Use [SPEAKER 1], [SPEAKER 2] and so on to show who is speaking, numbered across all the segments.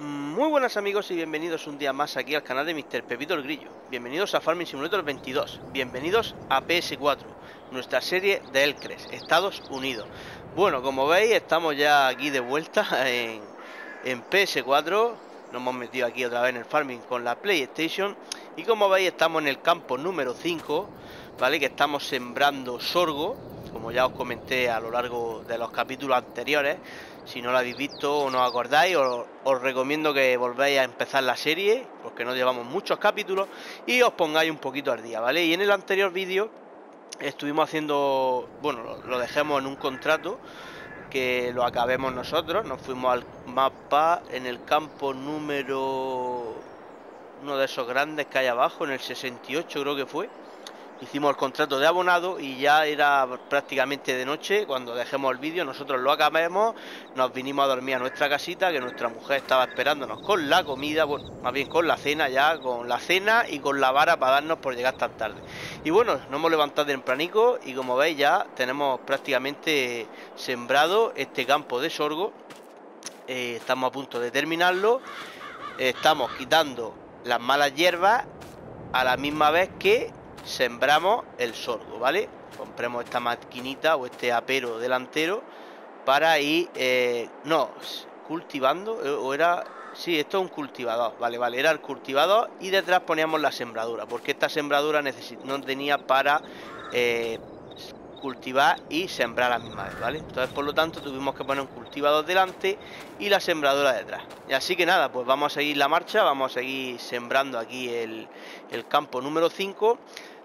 [SPEAKER 1] Muy buenas amigos y bienvenidos un día más aquí al canal de Mr. Pepito el Grillo. Bienvenidos a Farming Simulator 22. Bienvenidos a PS4, nuestra serie de Elcres, Estados Unidos. Bueno, como veis, estamos ya aquí de vuelta en, en PS4. Nos hemos metido aquí otra vez en el Farming con la PlayStation. Y como veis, estamos en el campo número 5, ¿vale? Que estamos sembrando sorgo, como ya os comenté a lo largo de los capítulos anteriores. Si no lo habéis visto o no acordáis, os, os, recomiendo que volváis a empezar la serie, porque no llevamos muchos capítulos, y os pongáis un poquito al día, ¿vale? Y en el anterior vídeo estuvimos haciendo, bueno, lo, lo dejemos en un contrato que lo acabemos nosotros, nos fuimos al mapa en el campo número uno de esos grandes que hay abajo, en el 68 creo que fue hicimos el contrato de abonado y ya era prácticamente de noche. Cuando dejemos el vídeo, nosotros lo acabemos, nos vinimos a dormir a nuestra casita, que nuestra mujer estaba esperándonos con la comida, bueno, más bien con la cena ya, con la cena y con la vara para darnos por llegar tan tarde. Y bueno, nos hemos levantado tempranico y como veis ya tenemos prácticamente sembrado este campo de sorgo, eh, estamos a punto de terminarlo, estamos quitando las malas hierbas a la misma vez que sembramos el sorgo, ¿vale? Compremos esta maquinita o este apero delantero para ir, eh, no, cultivando, eh, o era, sí, esto es un cultivador, vale, vale, era el cultivador y detrás poníamos la sembradura, porque esta sembradura no tenía para eh, cultivar y sembrar a la misma vez, ¿vale? Entonces, por lo tanto, tuvimos que poner un cultivador delante y la sembradora detrás. Y así que nada, pues vamos a seguir la marcha, vamos a seguir sembrando aquí el, el campo número 5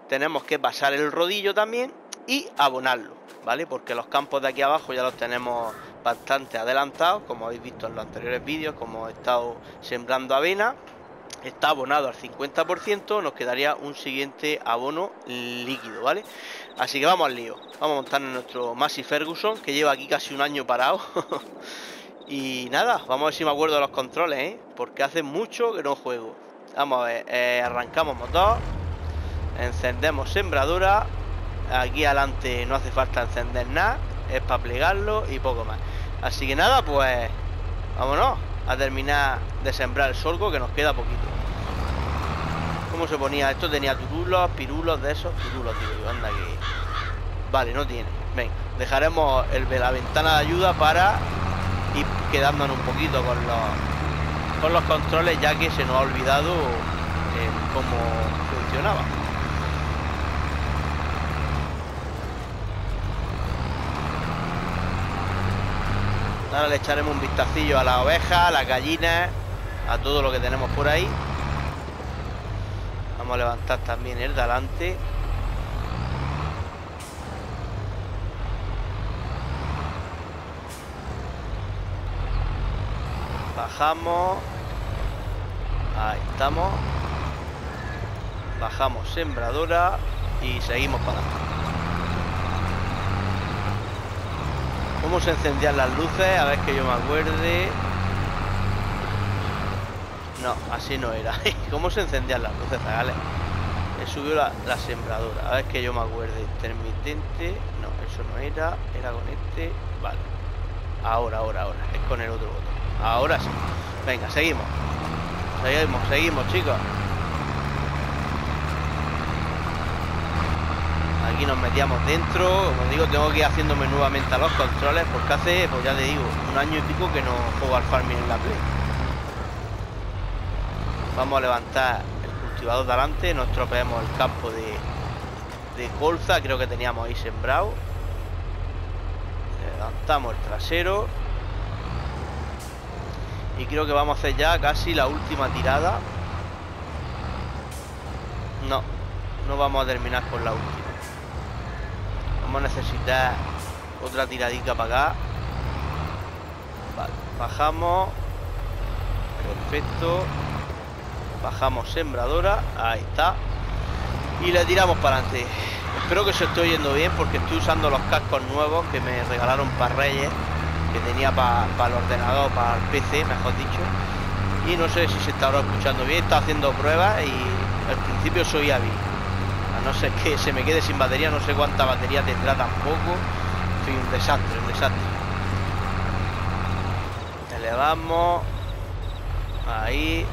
[SPEAKER 1] tenemos que pasar el rodillo también y abonarlo, ¿vale? Porque los campos de aquí abajo ya los tenemos bastante adelantados, como habéis visto en los anteriores vídeos, como he estado sembrando avena, está abonado al 50%, nos quedaría un siguiente abono líquido, ¿vale? Así que vamos al lío, vamos a montar en nuestro Massey Ferguson, que lleva aquí casi un año parado. y nada, vamos a ver si me acuerdo de los controles, ¿eh? Porque hace mucho que no juego. Vamos a ver, eh, arrancamos motor encendemos sembradura. Aquí adelante no hace falta encender nada es para plegarlo y poco más. Así que nada pues vámonos a terminar de sembrar el sorgo que nos queda poquito. ¿Cómo se ponía? Esto tenía turulos, pirulos de esos. Pirulos, digo anda que... Vale, no tiene. Venga, dejaremos el, la ventana de ayuda para ir quedándonos un poquito con los, con los controles Ya que se nos ha olvidado eh, cómo funcionaba Ahora le echaremos un vistacillo a las ovejas, a las gallinas, a todo lo que tenemos por ahí. Vamos a levantar también el delante. Bajamos. Ahí estamos. Bajamos sembradora y seguimos para adelante. ¿Cómo se encendían las luces? A ver que yo me acuerde. No, así no era. ¿Cómo se encendían las luces, ¿vale? He subido la, la, sembradora. A ver que yo me acuerde. Intermitente. No, eso no era. Era con este. Vale. Ahora, ahora, ahora. Es con el otro botón. Ahora sí. Venga, seguimos. Seguimos, seguimos, chicos. Aquí nos metíamos dentro. Como digo tengo que ir haciéndome nuevamente a los controles porque hace pues ya te digo un año y pico que no juego al farming en la play. Vamos a levantar el cultivador de adelante no estropeemos el campo de, de colza creo que teníamos ahí sembrado. Levantamos el trasero. Y creo que vamos a hacer ya casi la última tirada. No no vamos a terminar con la última Vamos a necesitar otra tiradita para acá. Vale, bajamos. Perfecto. Bajamos sembradora. Ahí está. Y le tiramos para adelante. Espero que se esté oyendo bien porque estoy usando los cascos nuevos que me regalaron para Reyes. Que tenía para el ordenador, para el PC, mejor dicho. Y no sé si se está escuchando bien. Está haciendo pruebas y al principio soy hábil no sé que se me quede sin batería, no sé cuánta batería tendrá tampoco. En un desastre, un desastre. Elevamos. Ahí.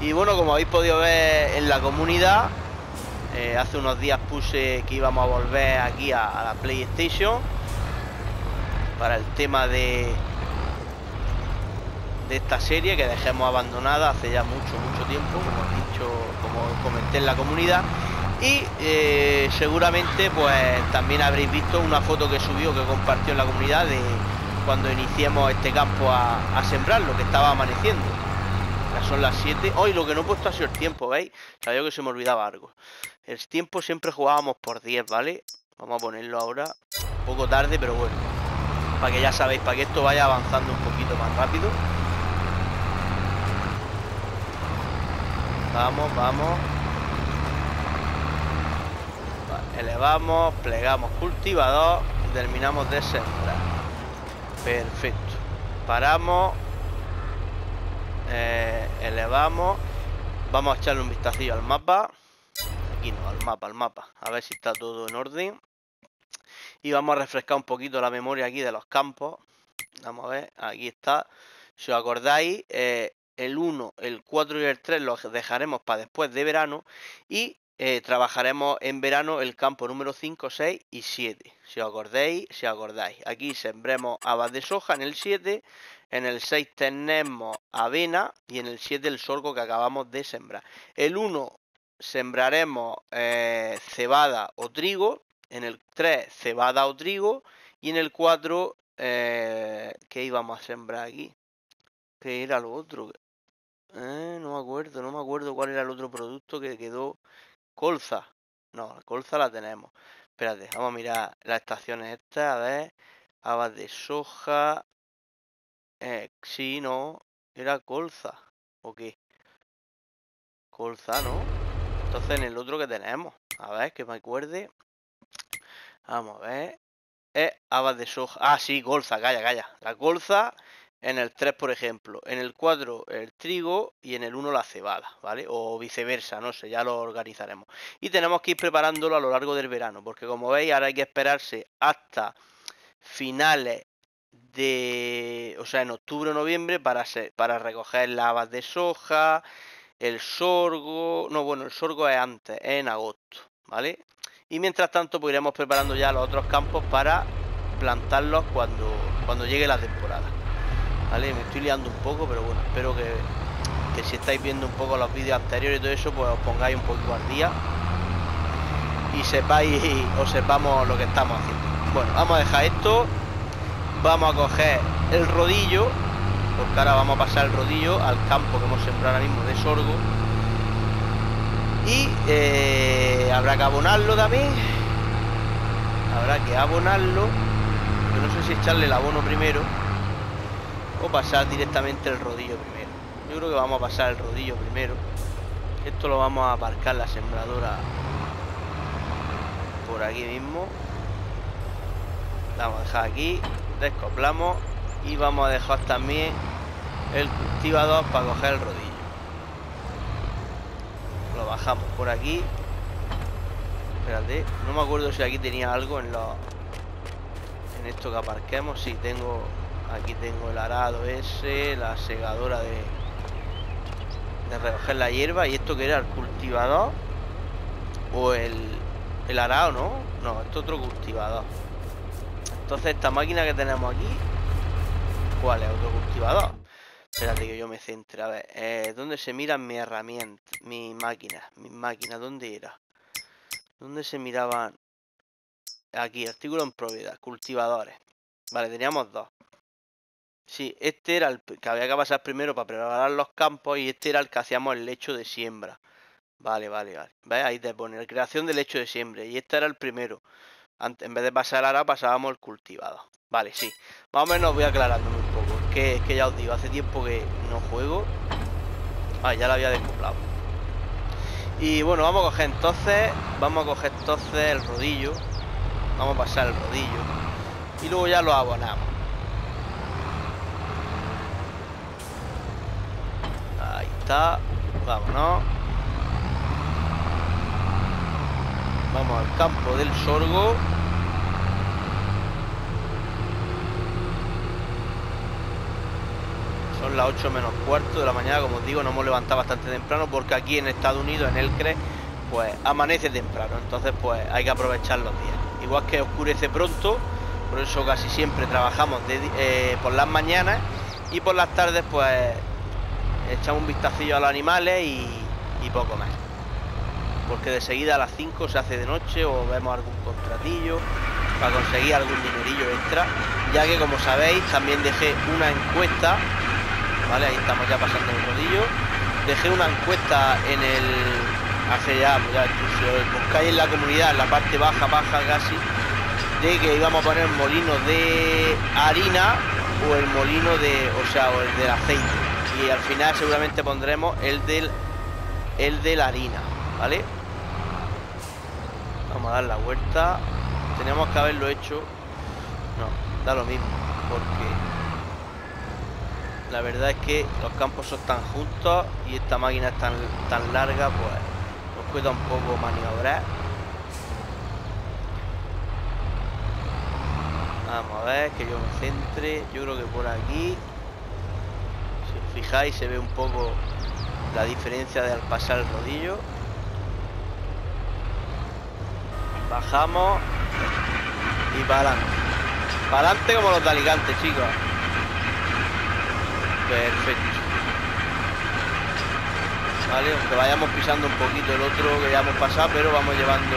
[SPEAKER 1] Y bueno, como habéis podido ver en la comunidad, eh, hace unos días puse que íbamos a volver aquí a la PlayStation para el tema de esta serie que dejemos abandonada hace ya mucho, mucho tiempo, como he dicho, como comenté en la comunidad. Y eh, seguramente pues también habréis visto una foto que subió, que compartió en la comunidad de cuando iniciemos este campo a, sembrar, lo que estaba amaneciendo. Ya son las 7. Hoy lo que no he puesto ha sido el tiempo, ¿veis? Sabía que se me olvidaba algo. El tiempo siempre jugábamos por 10, ¿vale? Vamos a ponerlo ahora. Un poco tarde, pero bueno. Para que ya sabéis, para que esto vaya avanzando un poquito más rápido. Vamos, vamos. elevamos, plegamos cultivador terminamos de sembrar. Perfecto. Paramos. Eh, elevamos. Vamos a echarle un vistacillo al mapa. Aquí no, al mapa, al mapa. A ver si está todo en orden. Y vamos a refrescar un poquito la memoria aquí de los campos. Vamos a ver, aquí está. Si os acordáis, eh, el 1, el 4 y el 3 los dejaremos para después de verano y eh, trabajaremos en verano el campo número 5, 6 y 7. Si os acordáis, si acordáis. Aquí sembremos habas de soja en el 7, en el 6 tenemos avena y en el 7 el sorgo que acabamos de sembrar. El 1 sembraremos eh, cebada o trigo, en el 3 cebada o trigo y en el 4 eh, ¿qué íbamos a sembrar aquí? ¿Qué era lo otro? Eh, no me acuerdo, no me acuerdo cuál era el otro producto que quedó. Colza. No, colza la tenemos. Espérate, vamos a mirar las estaciones estas, a ver. Habas de soja. Eh, no. Era colza. ¿O qué? Colza, ¿no? Entonces en el otro que tenemos. A ver, que me acuerde. Vamos a ver. Es habas de soja. Ah, sí, colza, calla, calla. La colza en el 3, por ejemplo, en el 4 el trigo y en el 1 la cebada, ¿vale? O viceversa, no sé, ya lo organizaremos. Y tenemos que ir preparándolo a lo largo del verano, porque como veis, ahora hay que esperarse hasta finales de, o sea, en octubre o noviembre para, para recoger lavas de soja, el sorgo, no, bueno, el sorgo es antes, es en agosto, ¿vale? Y mientras tanto, pues iremos preparando ya los otros campos para plantarlos cuando, cuando llegue la temporada. ¿Vale? Me estoy liando un poco, pero bueno, espero que, si estáis viendo un poco los vídeos anteriores y todo eso, pues os pongáis un poquito al día y sepáis o sepamos lo que estamos haciendo. Bueno, vamos a dejar esto, vamos a coger el rodillo, porque ahora vamos a pasar el rodillo al campo que hemos sembrado ahora mismo de sorgo y eh, habrá que abonarlo también habrá que abonarlo yo no sé si echarle el abono primero pasar directamente el rodillo primero. Yo creo que vamos a pasar el rodillo primero. Esto lo vamos a aparcar la sembradora por aquí mismo. vamos a dejar aquí, descoplamos y vamos a dejar también el cultivador para coger el rodillo. Lo bajamos por aquí. Espérate, no me acuerdo si aquí tenía algo en los en esto que aparquemos. Sí, tengo Aquí tengo el arado ese, la segadora de, de recoger la hierba. ¿Y esto que era? ¿El cultivador? ¿O el, el arado, no? No, esto es otro cultivador. Entonces esta máquina que tenemos aquí, ¿cuál es? Otro cultivador. Espérate que yo me centre. A ver, eh, ¿dónde se miran mis herramientas? Mi máquina, mi máquina, ¿dónde era? ¿Dónde se miraban? Aquí, artículo en propiedad, cultivadores. Vale, teníamos dos. Sí, este era el que había que pasar primero para preparar los campos y este era el que hacíamos el lecho de siembra. Vale, vale, vale. ¿Ves? Ahí te pone creación de lecho de siembra. Y este era el primero. Antes, en vez de pasar ara, pasábamos el cultivado. Vale, sí. Más o menos voy aclarándome un poco. Es que, es que ya os digo, hace tiempo que no juego. Ah, ya lo había descoplado. Y bueno, vamos a coger entonces. Vamos a coger entonces el rodillo. Vamos a pasar el rodillo. Y luego ya lo abonamos. Está. Vámonos. Vamos al campo del sorgo. Son las 8 menos cuarto de la mañana, como os digo, nos hemos levantado bastante temprano porque aquí en Estados Unidos, en Elcre, pues amanece temprano. Entonces, pues hay que aprovechar los días. Igual que oscurece pronto, por eso casi siempre trabajamos eh, por las mañanas y por las tardes, pues echamos un vistacillo a los animales y, poco más. Porque de seguida a las 5 se hace de noche o vemos algún contratillo para conseguir algún dinerillo extra. Ya que como sabéis también dejé una encuesta vale ahí estamos ya pasando el rodillo. Dejé una encuesta en el hace ya, ya si buscáis en la comunidad en la parte baja baja casi de que íbamos a poner molino de harina o el molino de o sea o el del aceite y al final seguramente pondremos el del el de la harina vale vamos a dar la vuelta Teníamos que haberlo hecho. No, da lo mismo. Porque la verdad es que los campos son tan justos y esta máquina es tan, tan larga, pues nos cuesta un poco maniobrar. Vamos a ver, que yo me centre. Yo creo que por aquí, fijáis, se ve un poco la diferencia de al pasar el rodillo. Bajamos y para adelante. Para adelante como los de Alicante, chicos. Perfecto. Vale, aunque vayamos pisando un poquito el otro que ya hemos pasado, pero vamos llevando...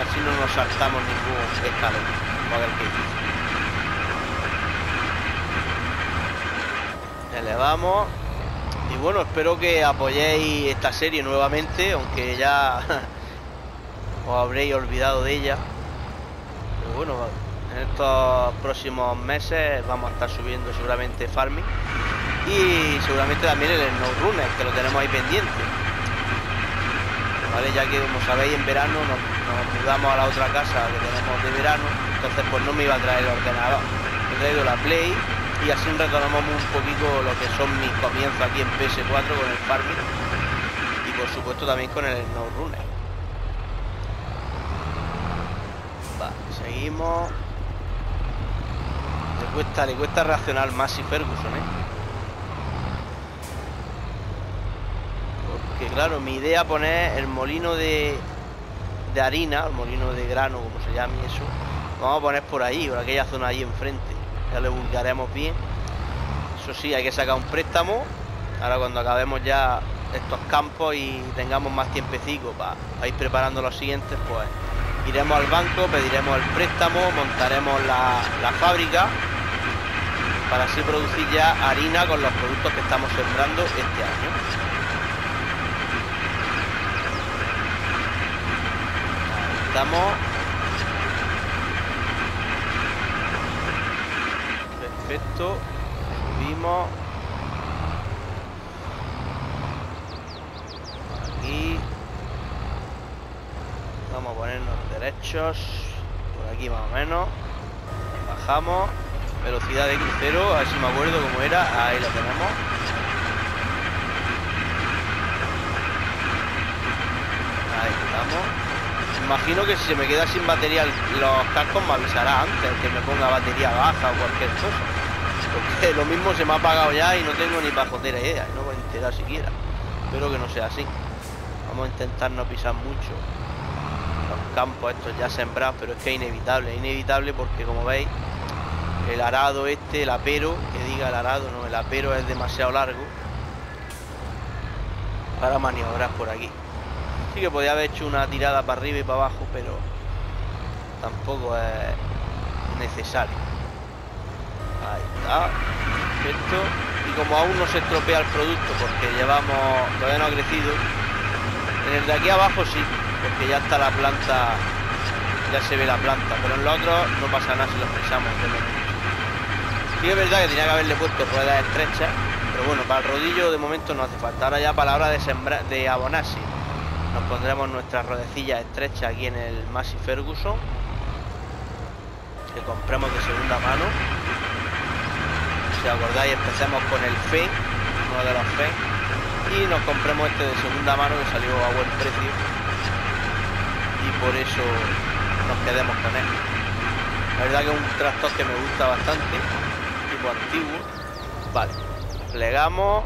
[SPEAKER 1] Así no nos saltamos ningún escalón. Elevamos. Y bueno, espero que apoyéis esta serie nuevamente, aunque ya os habréis olvidado de ella. Bueno, en estos próximos meses vamos a estar subiendo seguramente farming y seguramente también el no runner que lo tenemos ahí pendiente. Vale ya que como sabéis en verano nos, mudamos a la otra casa que tenemos de verano entonces pues no me iba a traer el ordenador. He traído la play y así retomamos un poquito lo que son mis comienzos aquí en PS4 con el farming y por supuesto también con el no runner Seguimos. Le cuesta, le cuesta reaccionar más y Ferguson, ¿eh? Porque claro, mi idea poner el molino de, de harina, el molino de grano, como se llame eso, vamos a poner por ahí, por aquella zona ahí enfrente. Ya lo vulgaremos bien. Eso sí, hay que sacar un préstamo. Ahora cuando acabemos ya estos campos y tengamos más tiempecito para, ir preparando los siguientes, pues iremos al banco, pediremos el préstamo, montaremos la, fábrica para así producir ya harina con los productos que estamos sembrando este año. estamos. Perfecto. Subimos. Aquí. Vamos a ponernos derechos. Por aquí más o menos. Bajamos. Velocidad de crucero. A ver si me acuerdo cómo era. Ahí lo tenemos. Ahí estamos. Imagino que si se me queda sin batería los cascos me avisará antes que me ponga batería baja o cualquier cosa. Porque lo mismo se me ha apagado ya y no tengo ni pajotera idea. No voy a enterar siquiera. Espero que no sea así. Vamos a intentar no pisar mucho campos estos ya sembrados, pero es que es inevitable, es inevitable porque como veis, el arado este, el apero, que diga el arado, no, el apero es demasiado largo para maniobrar por aquí. Sí que podía haber hecho una tirada para arriba y para abajo, pero tampoco es necesario. Ahí está, perfecto. Y como aún no se estropea el producto porque llevamos, todavía no ha crecido, en el de aquí abajo sí, porque ya está la planta, ya se ve la planta, pero en los otros no pasa nada si los pisamos. Sí es verdad que tenía que haberle puesto ruedas estrechas, pero bueno, para el rodillo de momento no hace falta. Ahora ya para la hora de sembrar, de abonar, Nos pondremos nuestras rodecillas estrechas aquí en el Massey Ferguson, que compramos de segunda mano. Si acordáis, empecemos con el FEN, uno de los FEN, y nos compremos este de segunda mano que salió a buen precio y por eso nos quedemos con él. La verdad que es un tractor que me gusta bastante, tipo antiguo. Vale, Plegamos.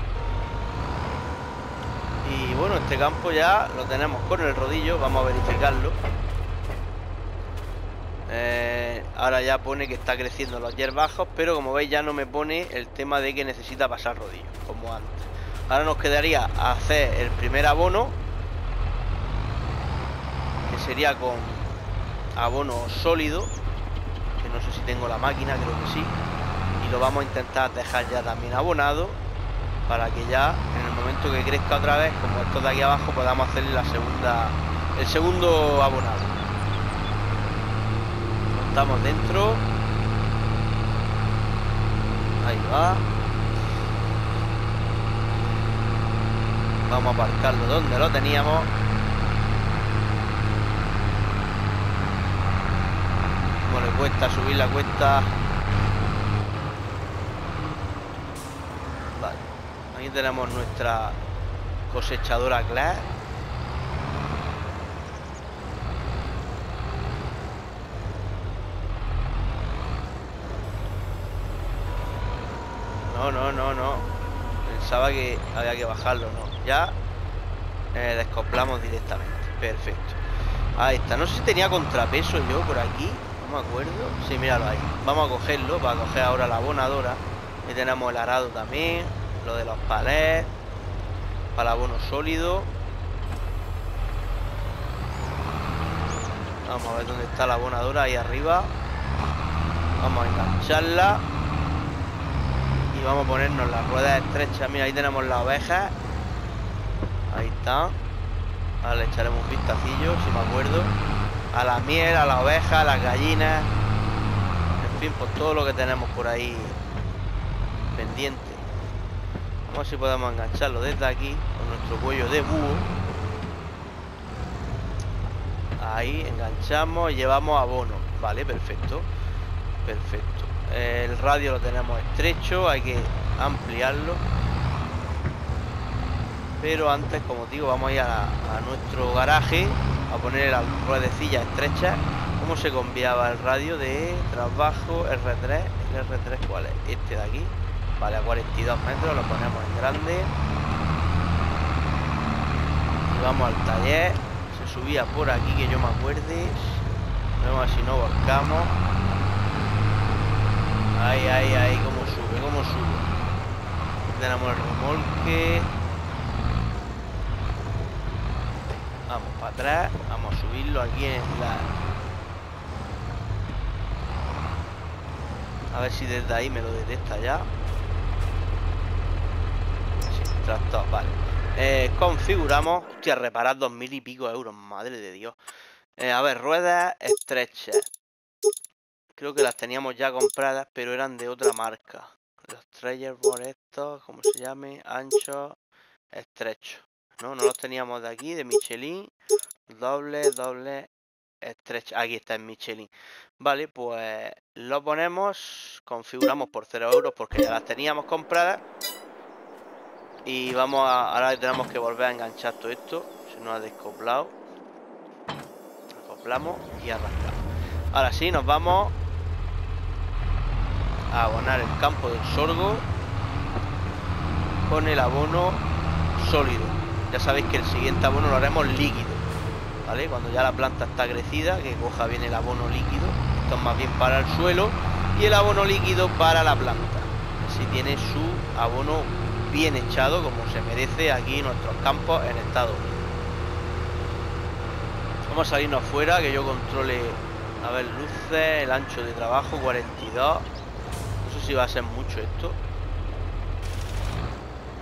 [SPEAKER 1] Y bueno, este campo ya lo tenemos con el rodillo. Vamos a verificarlo. Eh, ahora ya pone que está creciendo los hierbajos, pero como veis ya no me pone el tema de que necesita pasar rodillo, como antes. Ahora nos quedaría hacer el primer abono, que sería con abono sólido, que no sé si tengo la máquina, creo que sí. Y lo vamos a intentar dejar ya también abonado, para que ya en el momento que crezca otra vez, como esto de aquí abajo, podamos hacerle la segunda, el segundo abonado estamos dentro. Ahí va. Vamos a aparcarlo donde lo teníamos. Como le cuesta subir la cuesta. Vale. Ahí tenemos nuestra cosechadora Glass. No, no, no, no. Pensaba que había que bajarlo, no. Ya eh, descoplamos directamente. Perfecto. Ahí está. No sé si tenía contrapeso yo por aquí. No me acuerdo. Sí, míralo ahí. Vamos a cogerlo para coger ahora la abonadora. Ahí tenemos el arado también. Lo de los palés. Para abono sólido. Vamos a ver dónde está la abonadora. Ahí arriba. Vamos a engancharla vamos a ponernos las ruedas estrechas. Mira, ahí tenemos las ovejas. Ahí está. Ahora le echaremos un vistacillo, si me acuerdo. A la miel, a la oveja, a las gallinas. En fin, pues todo lo que tenemos por ahí pendiente. Vamos a ver si podemos engancharlo desde aquí con nuestro cuello de búho. Ahí enganchamos y llevamos abono. Vale, perfecto. Perfecto. El radio lo tenemos estrecho, hay que ampliarlo. Pero antes, como digo, vamos a ir a, nuestro garaje a poner las ruedecillas estrechas. ¿Cómo se cambiaba el radio de trabajo R3? ¿El R3 cuál es? Este de aquí. Vale, a 42 metros, lo ponemos en grande. Y vamos al taller. Se subía por aquí, que yo me acuerde. Vamos a ver si no volcamos. Ahí, ahí, ahí, como sube, como sube. Tenemos el remolque. Vamos para atrás. Vamos a subirlo aquí en la... A ver si desde ahí me lo detecta ya. Sí, tractor, vale. Eh, configuramos. Hostia, reparar dos mil y pico euros. Madre de Dios. Eh, a ver, ruedas estrechas. Creo que las teníamos ya compradas, pero eran de otra marca. Los por estos, como se llame, ancho, estrecho. No, no los teníamos de aquí, de Michelin. Doble, doble, estrecho. Aquí está en Michelin. Vale, pues lo ponemos, configuramos por 0 euros porque ya las teníamos compradas. Y vamos a, ahora tenemos que volver a enganchar todo esto. Se nos ha descoplado. Acoplamos y arrancamos. Ahora sí, nos vamos abonar el campo del sorgo con el abono sólido. Ya sabéis que el siguiente abono lo haremos líquido, ¿vale? Cuando ya la planta está crecida, que coja bien el abono líquido. Esto es más bien para el suelo y el abono líquido para la planta. Así tiene su abono bien echado como se merece aquí en nuestros campos en Estados Unidos. Vamos a salirnos afuera, que yo controle, a ver, luces, el ancho de trabajo 42 si va a ser mucho esto.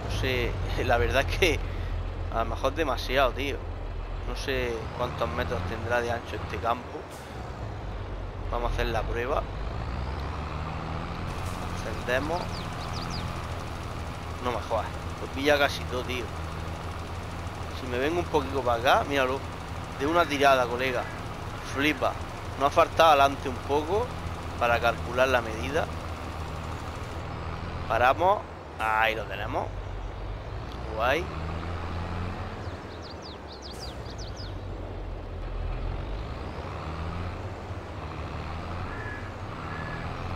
[SPEAKER 1] No sé, la verdad es que a lo mejor demasiado, tío. No sé cuántos metros tendrá de ancho este campo. Vamos a hacer la prueba. Encendemos. No me jodas. Pues pilla casi todo, tío. Si me vengo un poquito para acá, míralo. De una tirada, colega. Flipa. No ha faltado adelante un poco para calcular la medida. Paramos. Ahí lo tenemos. Guay.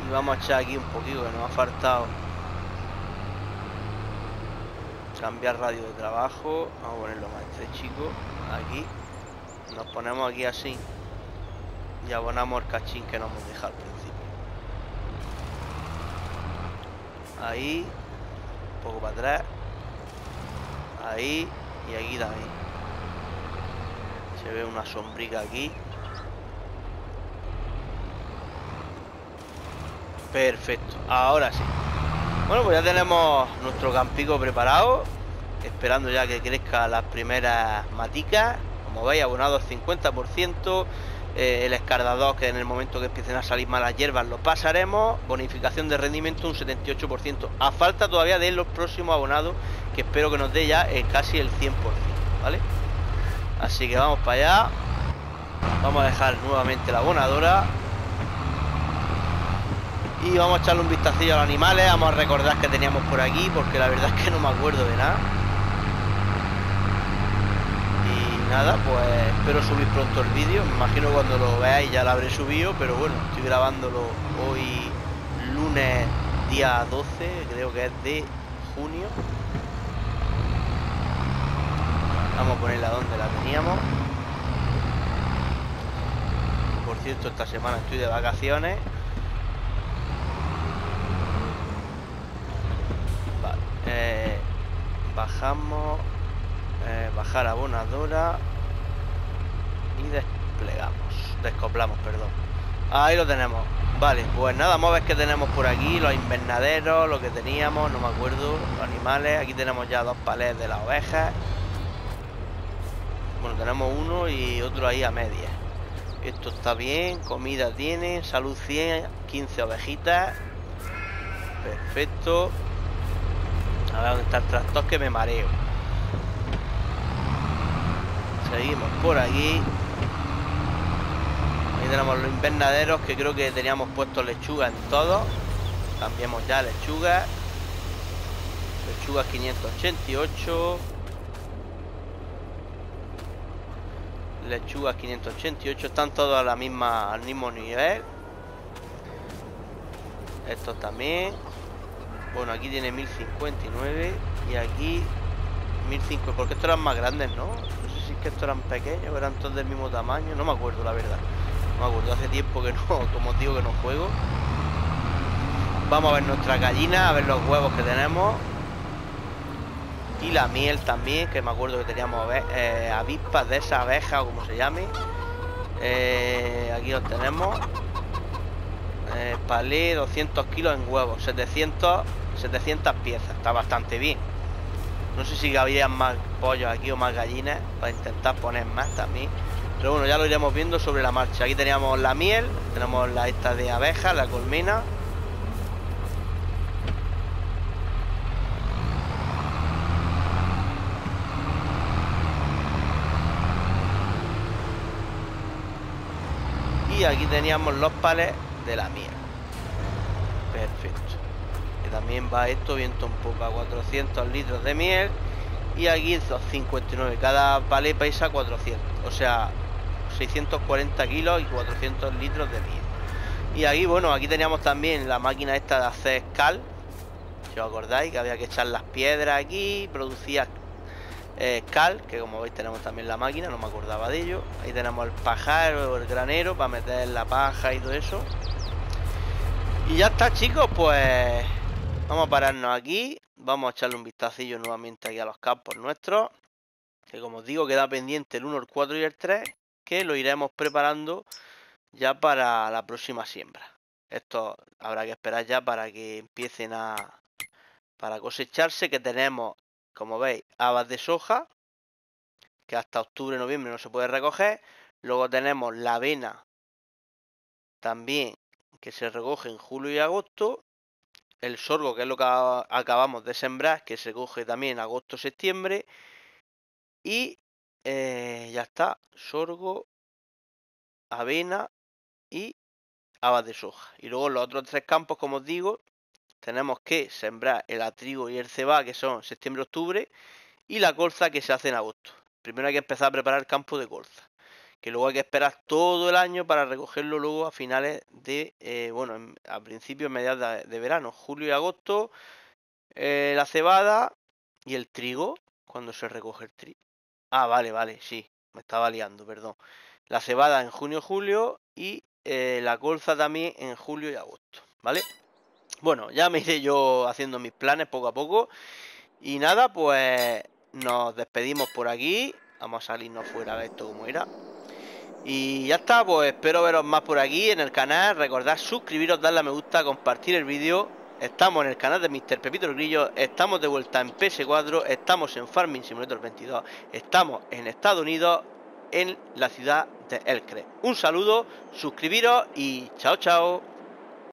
[SPEAKER 1] Y vamos a echar aquí un poquito que nos ha faltado Cambiar radio de trabajo. Vamos a ponerlo más este chico. Aquí. Nos ponemos aquí así. Y abonamos el cachín que nos hemos dejado al principio. Ahí. Un poco para atrás. Ahí. Y aquí también. Se ve una sombrica aquí. Perfecto. Ahora sí. Bueno, pues ya tenemos nuestro campico preparado, esperando ya que crezca las primeras maticas. Como veis, abonado al 50%. Eh, el escardador, que en el momento que empiecen a salir malas hierbas lo pasaremos. Bonificación de rendimiento un 78%. A falta todavía de los próximos abonados, que espero que nos dé ya casi el 100%, ¿vale? Así que vamos para allá. Vamos a dejar nuevamente la abonadora. Y vamos a echarle un vistacillo a los animales. Vamos a recordar que teníamos por aquí, porque la verdad es que no me acuerdo de nada. Y nada, pues espero subir pronto el vídeo. Me imagino cuando lo veáis ya lo habré subido, pero bueno, estoy grabándolo hoy lunes día 12, creo que es de junio. Vamos a ponerla donde la teníamos. Por cierto, esta semana estoy de vacaciones. Eh, bajamos. Eh, bajar abonadora. Y desplegamos. Descoplamos, perdón. Ahí lo tenemos. Vale, pues nada, vamos a ver qué tenemos por aquí. Los invernaderos, lo que teníamos, no me acuerdo. Los animales. Aquí tenemos ya dos palés de las ovejas. Bueno, tenemos uno y otro ahí a media. Esto está bien, comida tiene, salud 100, 15 ovejitas. Perfecto. A ver dónde está el tractor que me mareo. Seguimos por aquí. Ahí tenemos los invernaderos que creo que teníamos puesto lechuga en todo. Cambiemos ya lechuga. Lechuga 588. Lechuga 588. Están todos a la misma, al mismo nivel. Estos también. Bueno, aquí tiene 1059 y aquí 1005. Porque estos eran más grandes, ¿no? Que estos eran pequeños, eran todos del mismo tamaño. No me acuerdo, la verdad. No me acuerdo, hace tiempo que no, como digo, que no juego. Vamos a ver nuestra gallina, a ver los huevos que tenemos. Y la miel también, que me acuerdo que teníamos eh, avispas de esa abeja o como se llame. Eh, aquí los tenemos. Eh, palé 200 kilos en huevos, 700 700 piezas, está bastante bien. No sé si había más pollos aquí o más gallinas para intentar poner más también. Pero bueno, ya lo iremos viendo sobre la marcha. Aquí teníamos la miel, tenemos la esta de abeja, la colmena. Y aquí teníamos los palés de la miel. Perfecto también va esto viento un poco a 400 litros de miel y aquí 259 cada palé pesa 400 o sea 640 kilos y 400 litros de miel. Y aquí bueno aquí teníamos también la máquina esta de hacer cal si os acordáis que había que echar las piedras aquí producía eh, cal que como veis tenemos también la máquina no me acordaba de ello. Ahí tenemos el pajar el granero para meter la paja y todo eso. Y ya está chicos pues Vamos a pararnos aquí. Vamos a echarle un vistacillo nuevamente aquí a los campos nuestros. Que como os digo, queda pendiente el 1, el 4 y el 3. Que lo iremos preparando ya para la próxima siembra. Esto habrá que esperar ya para que empiecen a... Para cosecharse, que tenemos, como veis, habas de soja. Que hasta octubre, noviembre no se puede recoger. Luego tenemos la avena. También que se recoge en julio y agosto el sorgo, que es lo que acabamos de sembrar, que se coge también agosto-septiembre. Y eh, ya está, sorgo, avena y habas de soja. Y luego los otros tres campos, como os digo, tenemos que sembrar el atrigo y el cebá, que son septiembre-octubre, y la colza que se hace en agosto. Primero hay que empezar a preparar el campo de colza que luego hay que esperar todo el año para recogerlo luego a finales de, eh, bueno, a principios, mediados de, verano, julio y agosto, eh, la cebada ¿Y el trigo? ¿Cuándo se recoge el trigo? Ah, vale, vale, sí. Me estaba liando, perdón. La cebada en junio, julio y eh, la colza también en julio y agosto, ¿vale? Bueno, ya me iré yo haciendo mis planes poco a poco. Y nada, pues nos despedimos por aquí. Vamos a salirnos fuera de esto como era. Y ya está, pues espero veros más por aquí en el canal. Recordad suscribiros, darle a me gusta, compartir el vídeo. Estamos en el canal de Mr. Pepito el Grillo, estamos de vuelta en PS4, estamos en Farming Simulator 22, estamos en Estados Unidos, en la ciudad de Elcre. Un saludo, suscribiros y chao chao.